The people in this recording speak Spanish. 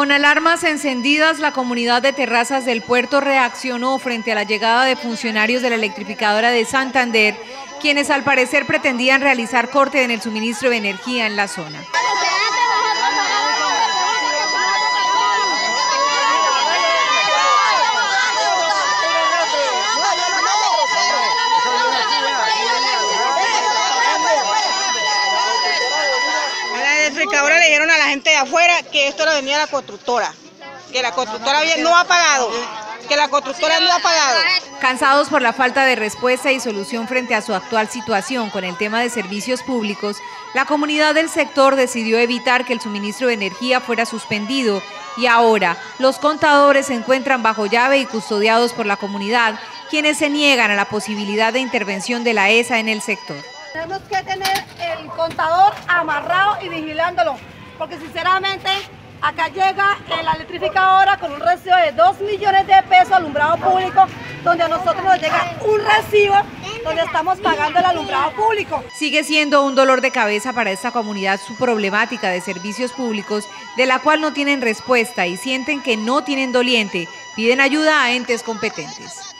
Con alarmas encendidas, la comunidad de terrazas del puerto reaccionó frente a la llegada de funcionarios de la electrificadora de Santander, quienes al parecer pretendían realizar corte en el suministro de energía en la zona. Ahora le dijeron a la gente de afuera que esto lo venía la constructora, que la constructora no ha pagado, que la constructora no ha pagado. Cansados por la falta de respuesta y solución frente a su actual situación con el tema de servicios públicos, la comunidad del sector decidió evitar que el suministro de energía fuera suspendido y ahora los contadores se encuentran bajo llave y custodiados por la comunidad, quienes se niegan a la posibilidad de intervención de la ESA en el sector. Tenemos que tener el contador amarrado y vigilándolo, porque sinceramente acá llega la electrificadora con un recibo de 2 millones de pesos alumbrado público, donde a nosotros nos llega un recibo donde estamos pagando el alumbrado público. Sigue siendo un dolor de cabeza para esta comunidad su problemática de servicios públicos, de la cual no tienen respuesta y sienten que no tienen doliente, piden ayuda a entes competentes.